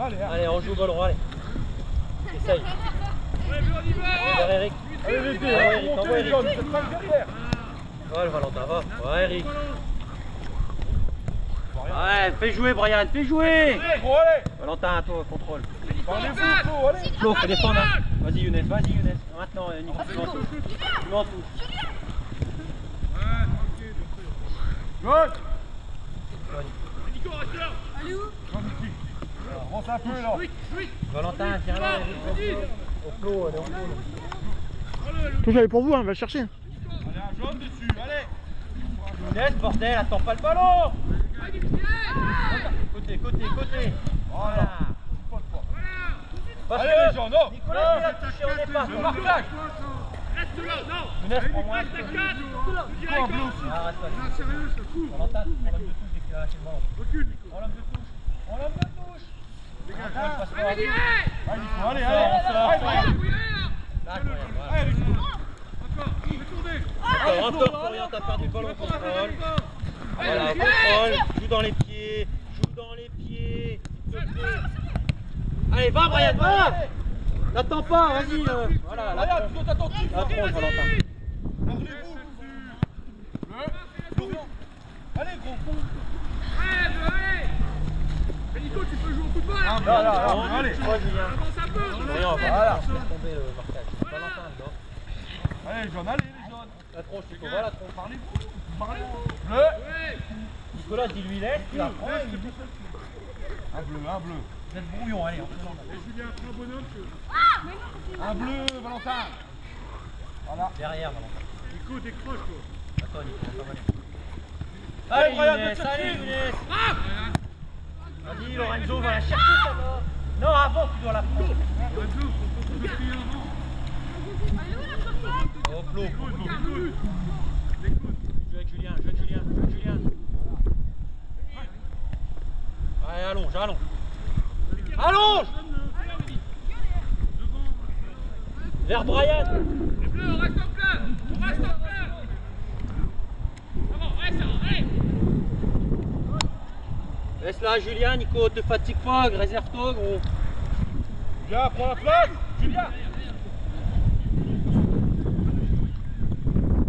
Allez, hein. Allez, on joue ballon, allez. Essaye. Vers Eric. Allez, les deux, Ouais, hein, Eric, montez envoie Eric. Pas derrière. Ouais, le Valentin, va. Ouais, Eric. Ouais, fais jouer, Brian, fais jouer. Allez, gros, allez. Valentin, à toi, contrôle. Flo, allez. Fais défendre. hein. Vas-y, Younes, vas-y, Younes. Maintenant, euh, Nico, tu m'en touches. Tu m'en touches. John. John, ici. Avance un peu, là. Valentin, viens là. Au Flo, allez, au. Tout pour vous, hein, va le chercher. Allez, un jaune dessus, allez. Bordel, attends pas le ballon. Côté, côté, côté. Voilà. Parce Allez, que les gens, non. Nicolas, il a touché, on n'est pas. Le marquage. Bleu aussi. Ah, reste pas. Valentin, tu prends l'homme de touche dès qu'il a lâché le ballon. Prends l'homme de touche. De On on Allez, allez. Là. Allez. Encore, encore, Florian, t'as perdu le ballon, contrôle. Voilà, contrôle, joue dans les pieds, joue dans les pieds. Allez, va Brian, va N'attends pas, vas-y, euh, voilà, la Regarde, tronche, tout attentif. la tronche, Valentin. Parlez-vous. Le. Florian. Allez, gros. Ah, Là, là, là, là, allez. Toi, Julien. Florian, va, Voilà. laisse tomber le marquage. Valentin, dedans. Allez, John, allez, les jaunes. La tronche, Nico, va la tronche. Parlez-vous. Parlez-vous. Bleu. Nicolas, dis-lui laisse, il la prend. Un bleu, un bleu. Vous êtes brouillon, allez, on fait l'envers. Un bleu, Valentin. Voilà. Derrière, Valentin. Nico, décroche toi. Attends, Nico, on va aller. Allez, Allez, Younes, allez, Younes. Vas-y, Lorenzo, va la chercher. Non, avant, tu dois la prendre. Lorenzo, faut qu'on se plie avant. Oh, Flo. Écoute, écoute. Je vais avec Julien, je vais avec Julien, je vais avec Julien. Allez, allonge, allonge. Allonge Vers Brian. Les bleus, on reste en plein. On reste en plein. Comment Reste, allez. Laisse là, Julien, Nico, te fatigue pas, réserve-toi, gros. Julien, prends la place. Julien.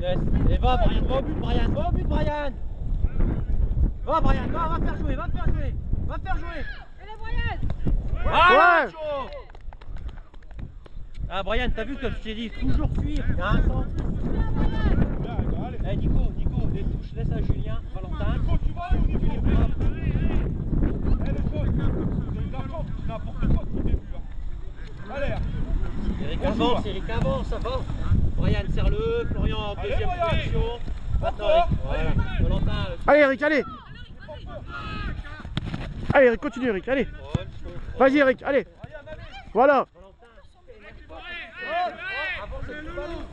Laisse. Et va, Brian, va au but, Brian, va au but, Brian. Va, Brian, va, va faire jouer, va faire jouer. Va faire jouer. Ah, Ouais. chaud. Ah, Brian, t'as vu comme je t'ai dit, toujours fuir. Il y a un centre. Julien, allez. Eh, Nico, Nico, les touches, laisse à Julien, Valentin. Nico, tu Eh. Vous avez de la chance, c'est n'importe quoi depuis le début. là. Allez. hein. Eric avance, là. Eric avance, ça va. Brian, serre-le. Florian en Allez, deuxième Brian. position. Maintenant. Eric. Voilà. Valentin, Allez Eric, allez Allez Eric, continue Eric, allez. Vas-y Eric, allez Voilà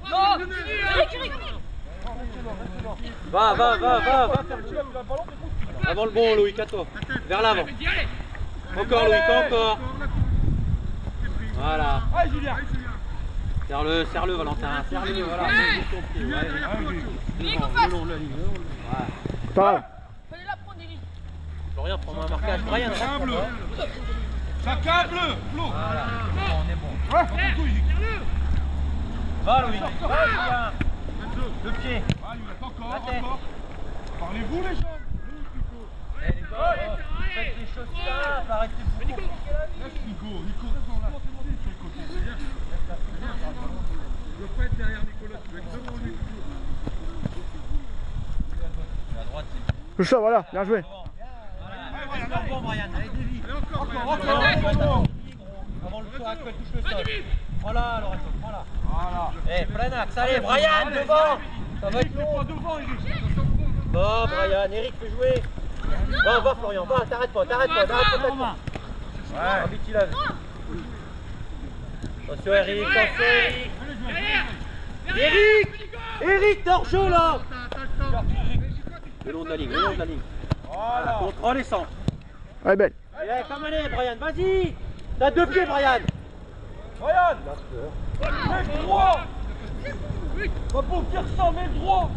Valentin, va, va, va, va, va faire jouer. Avant le bon, Loïc, à toi. Vers l'avant. Encore, Loïc, encore. Voilà. Allez, Julien. Serre-le, serre-le, Valentin. Serre-le, voilà. Long de la. Pas grave. Florian, prends-moi un marquage. Brian, bleu. Chacun bleu. Flo. Voilà, on est bon. Va, Loïc. Va, Julien. Le pied. Ah, lui, encore, encore. Parlez-vous, les jaunes. Eh, les gars, oh, faites les choses simples. Arrêtez de vous compliquer la vie. Laisse Nico. Nico, reste dans la. Sur le côté. Je veux pas être derrière Nicolas, tu veux être devant lui. À droite, c'est Le chat, voilà, bien joué. Voilà, bon, Brian. Allez, dévie. Encore, Brian. Encore, Avant encore. le choix, que touche le sol. Voilà, Lorenzo, voilà. Voilà. Eh, plein axe. Allez, Brian, devant. Ça va être long. Pas devant, Eric. Va, Brian. Eric, fais jouer. Va, va, Florian. Va, t'arrêtes pas, t'arrêtes pas, t'arrêtes pas. Ouais. Vite, il a vu. Attention, Eric, attention, Eric. Eric Eric, t'es hors jeu là Le long de la ligne, le long de la ligne. Voilà. Contrôle et centre. Ouais, belle. Eh, comme allez, Brian, vas-y T'as deux pieds, Brian Brian. Le droit. Pas pour dire ça, mets le droit.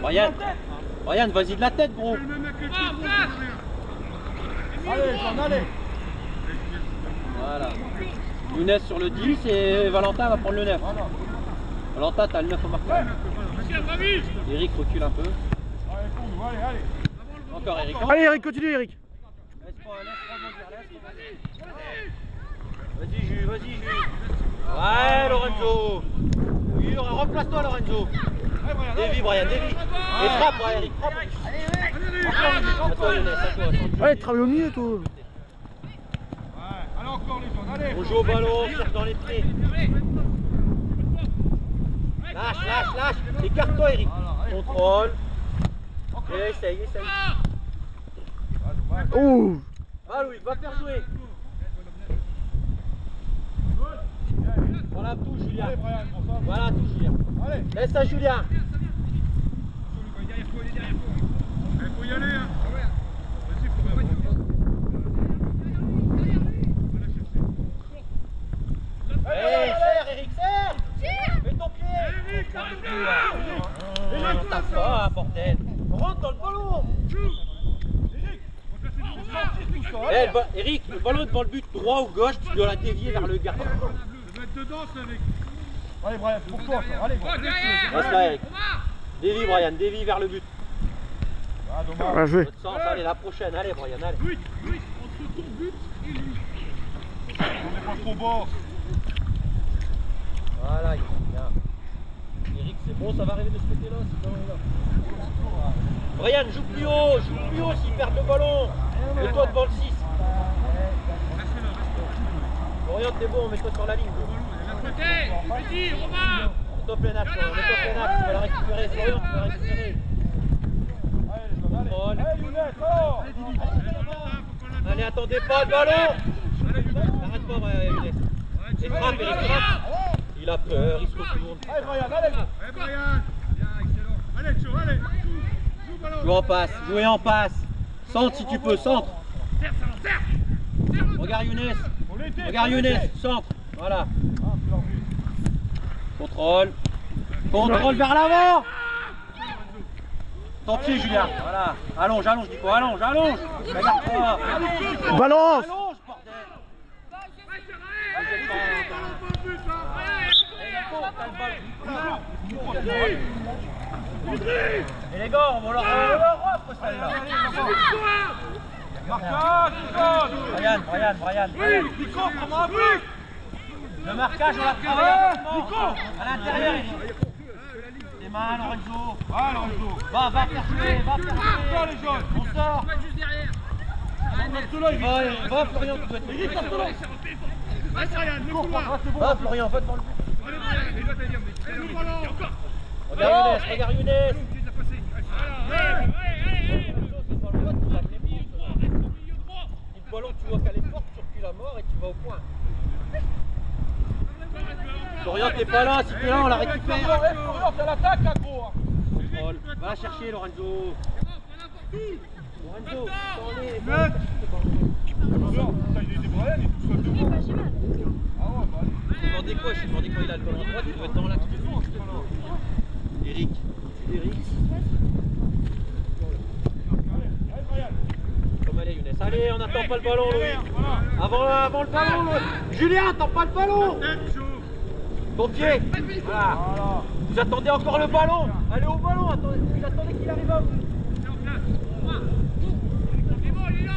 Brian, Brian, vas-y de la tête, gros. Allez, John, allez. Voilà. Younes sur le 10 et Valentin va prendre le 9. Voilà. Valentin, t'as le 9 au va vite Eric recule un peu. Allez, pour nous, allez, allez. Encore Eric. Allez, Eric, continue, Eric. Vas-y, Jus, vas-y, Jus. Ouais, Lorenzo. Oui, replace-toi, Lorenzo. Allez, Brian, allez. Dévie, Brian, dévie. Et frappe, Eric, frappe. Toi. Allez, travaille au milieu, toi. Ouais, allez encore les jeunes, allez. On joue au ballon, tire dans les pieds. Lâche, lâche, lâche. Écarte-toi, Eric. Contrôle. Et essaye, essaye. Oh Ah, Louis, va faire jouer. Voilà, touche, Julien. Allez, Brian, ça. Voilà, touche, Julien. Allez. Laisse à Julien. Il faut y aller, hein Vas-y, faut bien. Allez, serre, Eric, serre. Mets ton pied. Eric, arrive là tape pas, bordel. Rentre dans le ballon. Eh, le ba- Eric, le ballon devant le but, droit ou gauche, tu dois la dévier vers le gardien. Dedans, ce mec Allez, Brian, pour toi. Allez, Oh, Brian. derrière Reste là, Eric. Dévie, Brian, dévie vers le but. Ah, dommage. Bien joué. Sens, allez, la prochaine, allez, Brian, allez. Louis, Louis, entre ton but et lui On est pas trop bas. Voilà, bien. Eric, c'est bon, ça va arriver de ce côté-là, c'est bon, là. Brian, joue plus haut, joue plus haut s'ils perdent le ballon. Mets-toi devant le 6. Florian, t'es bon, mets-toi sur la ligne. Côté Petit, Romain Mets-toi plein axe, mets-toi plein axe, tu vas la récupérer, Florian, tu vas la récupérer. Allez, allez. Allez. Allez, attendez pas le ballon Arrête pas, Brian, Younes. Et frappe, Eric, frappe Il a peur, il se retourne. Allez, Brian, allez. Eh, Brian Bien, excellent Allez, Joe, allez Joue, en passe, jouez en passe. Centre si tu peux, centre. Regarde Younes. Regarde Younes, centre. Voilà. Ah, tu l'as vu. Contrôle. Contrôle vers l'avant. Ton pied, Julien. Voilà. Allonge, allonge, Nico. Allonge, allonge. Regarde-toi. Balance Allonge, bordel. Et les gars, on va leur, offre celle-là. Marquage. Brian, Brian, Brian. Nico, prends-moi un peu. Le marquage, on l'a travaillé doucement. À l'intérieur, Eric. Tes mains, Lorenzo. Ah, Lorenzo. Va, va faire jouer, va faire jouer. les jeunes. On sort. Juste derrière Va, va, Florian, tu dois être ah, c'est bon. Va, Florian, va devant le but. Il Regarde Younes, regarde Younes. Il l'a passé Voilà, allez, allez, allez C'est pas le droit, tu vas te les Milieu pieds. droit, reste au milieu droit Si le ballon, tu vois qu'elle est forte, tu recules à mort et tu vas au point. Florian, t'es pas là, si t'es là, on la récupère. C'est l'attaque, là, gros. Contrôle. Va la chercher, Lorenzo. Lorenzo, putain, il est Brian, il est tout seul devant. Ah ouais, bah allez. Demandez quoi Je suis demandé quand il a le ballon à droite, il doit être dans l'axe fond. Eric. C'est Eric. Allez, Brian. Comme allez, Younes. Allez, on n'attend pas le ballon, Louis. Voilà. Avant, avant le ballon. Julien, attends pas le ballon. Ton pied. Voilà. Voilà. Vous attendez encore le ballon. Allez au ballon, attendez. Vous attendez qu'il arrive à vous. C'est en place Romain C'est bon, il est là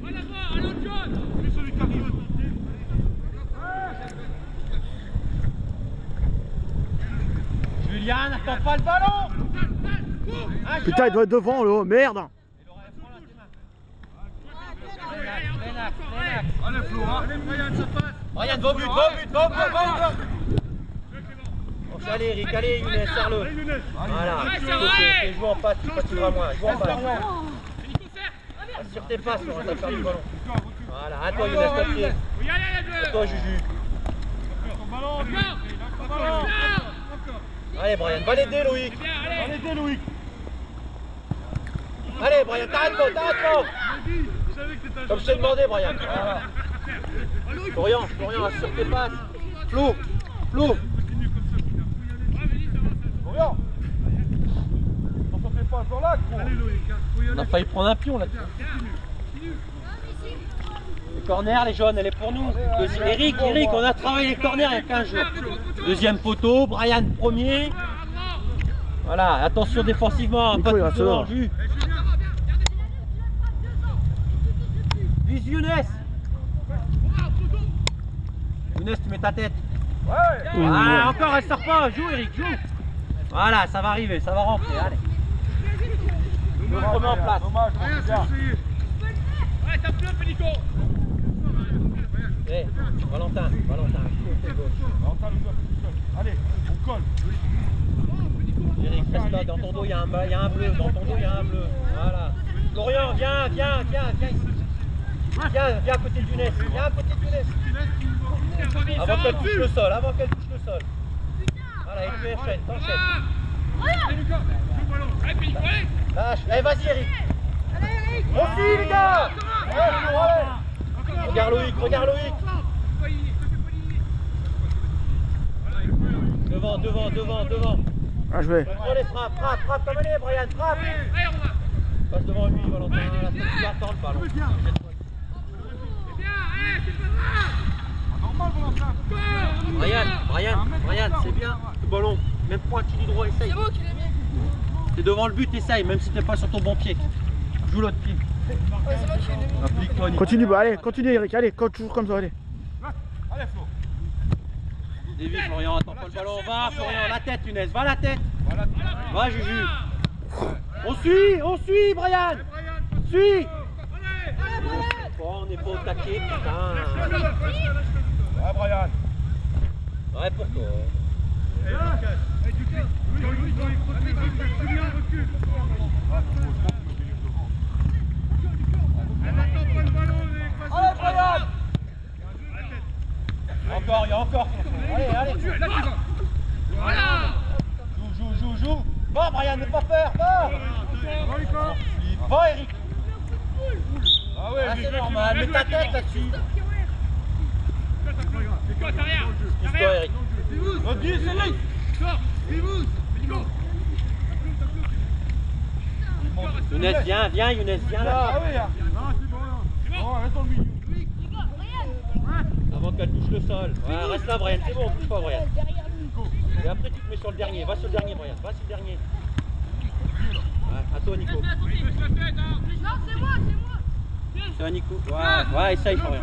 Voilà, toi, allô, John Lui, celui qui arrive. Julien, n'attends pas le ballon. Putain, il doit être devant, là. Merde. Allez, Flo. Allez, Brian, ça passe Brian, va au but, va au but, va au but, va au but. Oh, Allez, Eric, allez, Younes, serre-le. Allez, Younes. Voilà. Ok, joue en passe, tu fatigueras moins. Joue en passe. Sur tes passes, on va faire du ballon. Voilà, à toi, Younes, ton pied. Oui, allez, les À toi, Juju. Allez, Brian, va l'aider, Loïc. C'est bien, allez Allez, aider, Loïc. Allez, Brian, t'arrêtes pas, t'arrêtes pas. Je Comme je t'ai demandé, Brian. Voilà. Florian, Florian, assure tes passes. Flo, Flo. Florian. On s'en fait pas peu là, gros. Allez, Loïc, hein, faut y On a failli prendre un pion là. Continue corner, les jaunes, elle est pour nous. Deuxi- Eric, Eric, on a travaillé les corners il y a 15 jours. Deuxième poteau, Brian premier. Voilà, attention défensivement, Nico, pas de reste devant, là. vu. Vise Younes. Younes, tu mets ta tête. Ouais Ah, encore, elle sort pas. Joue, Eric, joue. Voilà, ça va arriver, ça va rentrer. Allez. Je me remets en place. Dommage. Ouais, tape le Pénico Eh, Valentin, Valentin, côté gauche. Valentin. Allez, on colle. Eric, reste là, dans ton dos, il y, a un ba- il y a un bleu, dans ton dos, il y a un bleu. Voilà. Florian, viens, viens, viens, viens ici. Viens, viens à côté du Younes, viens à côté du Younes. Avant qu'elle touche le sol, avant qu'elle touche le sol. Voilà, et tu enchaînes, t'enchaînes. Lâche, allez, vas-y Eric. Aussi les gars. Regarde Loïc, regarde Loïc. Devant, devant, devant, devant. Ah, je vais. Prends les frappes, frappe, frappe comme elle est, Brian, frappe. Allez, on va Passe devant lui, Valentin, la tête, tu vas attendre le ballon. C'est bien, c'est pas grave Brian, Brian, Brian, c'est bien. Le ballon, même pointu du droit, essaye. T'es devant le but, essaye, même si t'es pas sur ton bon pied. Joue l'autre pied. Continue, bah, allez, continue, Eric. Allez, quand toujours comme ça, allez. Allez, Flo. Dévie, Florian, attends pas le ballon. Va, Florian, la tête, Younes, va la tête. Va, Juju. On suit, on suit, Brian. Suis. Bon, on n'est pas au taquet, putain. Ouais, Brian. Ouais, pour toi. Allez, Brian. Encore, il y a encore. Allez, allez. Voilà Joue, joue, joue, joue. Va, Brian, n'aie pas peur. Va. Va, Eric. Ah ouais, Ah, mais- c'est normal. Mets ta tête là-dessus. C'est quoi, derrière Pousse-toi, Eric. Le 10, Eric. Sors Vivous Pénico Younes, viens, viens, Younes, viens Ah là. oui, hein. Bon, reste dans le milieu. Avant qu'elle touche le sol. Ouais, reste là, Brian. C'est bon, touche pas, Brian. Et après, tu te mets sur le dernier. Va sur le dernier, Brian. Va sur le dernier. Ouais, à toi, Nico. C'est à Nico. Ouais, ouais, essaye, Florian.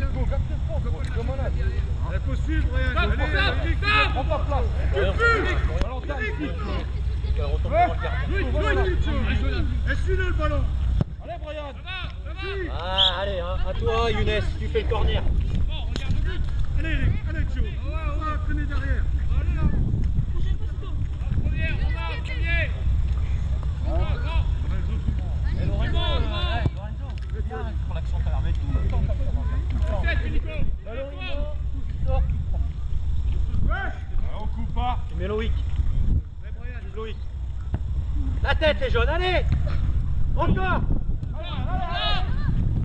Allez, faut retombe devant le Allez, Brian. Ah, allez, à toi, Younes. Tu fais le corner. Allez, allez, Joe On on va derrière Allez, là Première, on va, premier On va, grand Eh, Lorenzo, ouais, Lorenzo, viens pour l'action tout à l'heure, mais tout le temps comme ça, tout le temps. Tête, Pénico Ballon, il sort, il sort, il prend. Ah, On coupe pas. Tu mets Loïc. Loïc. La tête, les jaunes, allez Encore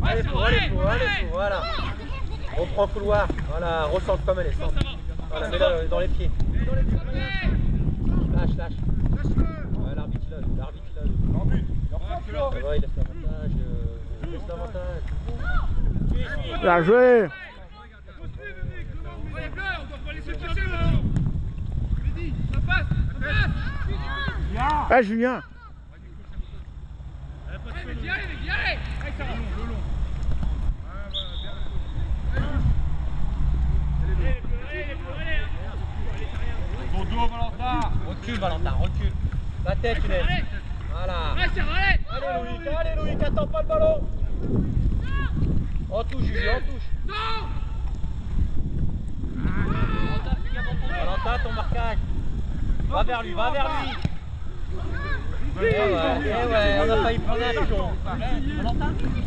Allez, allez, allez, voilà. On prend couloir, voilà, recentre comme elle est, centre. Voilà, mets-la dans les pieds. Lâche, lâche. Ouais, l'arbitre, il l'arbitre, il. L'arbitre, il va, il laisse l'avantage. euh, il laisse l'avantage. Bien joué. Allez, bleu, on doit pas laisser passer le ballon Mehdi, ça passe, ça passe Bien. Ah, Julien. Allez, Mehdi, allez, Mehdi, allez Allez, ça va Ton dos, Valentin. Recule, Valentin, recule. La tête, tu laisses. Voilà. Allez, Loïc, allez, Loïc, attends pas le ballon. En touche, Julie, en touche. Valentin, ton marquage. Va vers lui, va vers lui. Ouais, on a failli prendre un pion.